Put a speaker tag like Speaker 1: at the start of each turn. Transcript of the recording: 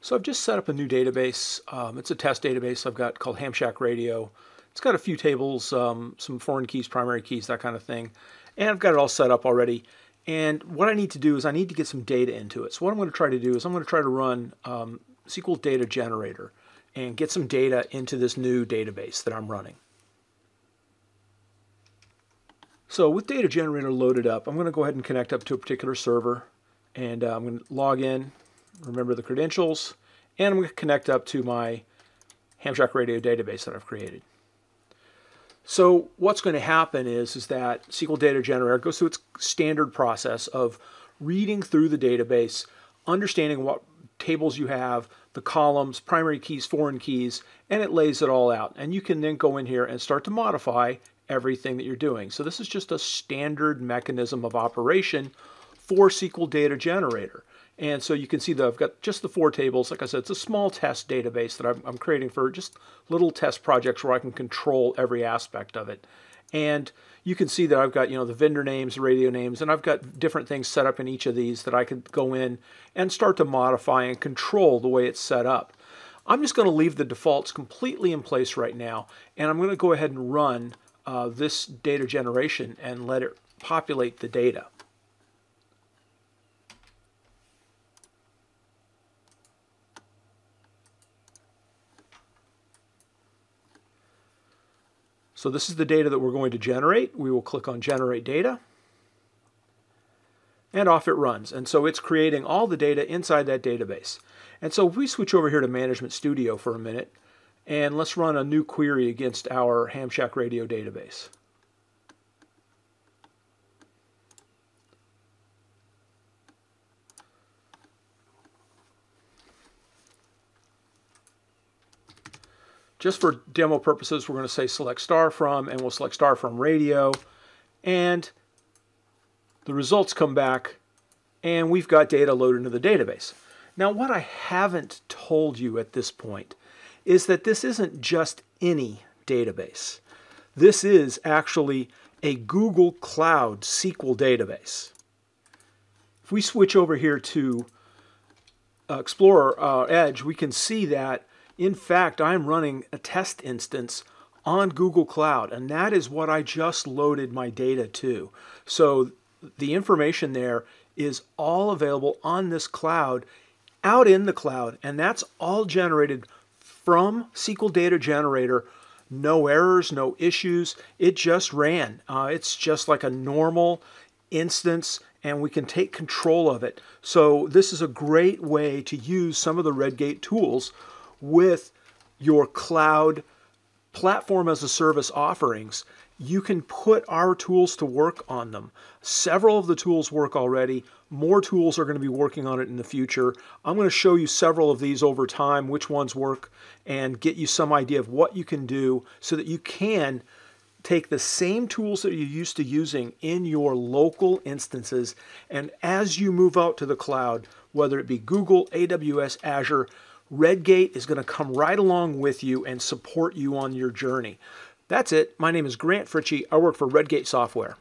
Speaker 1: So I've just set up a new database. Um, it's a test database I've got called Hamshack Radio. It's got a few tables, um, some foreign keys, primary keys, that kind of thing. And I've got it all set up already. And what I need to do is I need to get some data into it. So what I'm going to try to do is I'm going to try to run um, SQL Data Generator and get some data into this new database that I'm running. So with Data Generator loaded up, I'm going to go ahead and connect up to a particular server. And uh, I'm going to log in, remember the credentials, and I'm going to connect up to my Ham Shack Radio database that I've created. So what's going to happen is, is that SQL Data Generator goes through its standard process of reading through the database, understanding what tables you have, the columns, primary keys, foreign keys, and it lays it all out. And you can then go in here and start to modify everything that you're doing. So this is just a standard mechanism of operation for SQL Data Generator. And so you can see that I've got just the four tables. Like I said, it's a small test database that I'm, I'm, creating for just little test projects where I can control every aspect of it. And you can see that I've got, you know, the vendor names, radio names, and I've got different things set up in each of these that I could go in and start to modify and control the way it's set up. I'm just going to leave the defaults completely in place right now, and I'm going to go ahead and run uh, this data generation and let it populate the data. So this is the data that we're going to generate. We will click on Generate Data. And off it runs. And so it's creating all the data inside that database. And so if we switch over here to Management Studio for a minute, and let's run a new query against our Ham Shack Radio database. Just for demo purposes, we're going to say select star from, and we'll select star from radio. And the results come back, and we've got data loaded into the database. Now, what I haven't told you at this point is that this isn't just any database. This is actually a Google Cloud SQL database. If we switch over here to uh, Explorer uh, Edge, we can see that in fact, I'm running a test instance on Google Cloud, and that is what I just loaded my data to. So the information there is all available on this cloud, out in the cloud, and that's all generated from SQL Data Generator. No errors, no issues. It just ran. Uh, it's just like a normal instance and we can take control of it. So this is a great way to use some of the Redgate tools with your cloud platform as a service offerings, you can put our tools to work on them. Several of the tools work already. More tools are going to be working on it in the future. I'm going to show you several of these over time, which ones work, and get you some idea of what you can do so that you can take the same tools that you're used to using in your local instances, and as you move out to the cloud, whether it be Google, AWS, Azure, Redgate is going to come right along with you and support you on your journey. That's it. My name is Grant Fritchey. I work for Redgate Software.